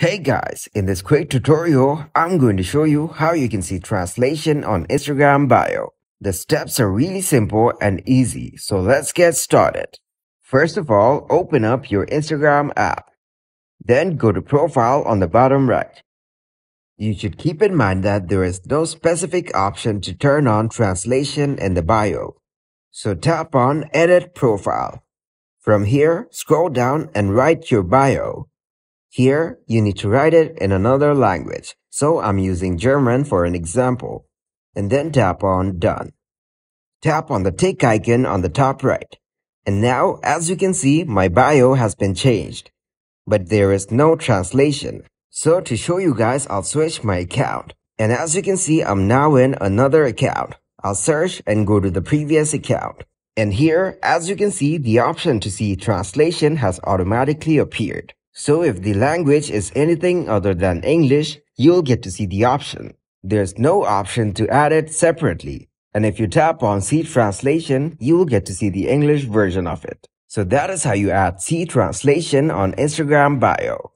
Hey guys, in this quick tutorial, I'm going to show you how you can see translation on Instagram bio. The steps are really simple and easy, so let's get started. First of all, open up your Instagram app. Then go to profile on the bottom right. You should keep in mind that there is no specific option to turn on translation in the bio. So tap on edit profile. From here, scroll down and write your bio. Here, you need to write it in another language, so I'm using German for an example. And then tap on Done. Tap on the tick icon on the top right. And now, as you can see, my bio has been changed. But there is no translation. So to show you guys, I'll switch my account. And as you can see, I'm now in another account. I'll search and go to the previous account. And here, as you can see, the option to see translation has automatically appeared. So if the language is anything other than English, you'll get to see the option. There's no option to add it separately. And if you tap on see translation, you'll get to see the English version of it. So that is how you add see translation on Instagram bio.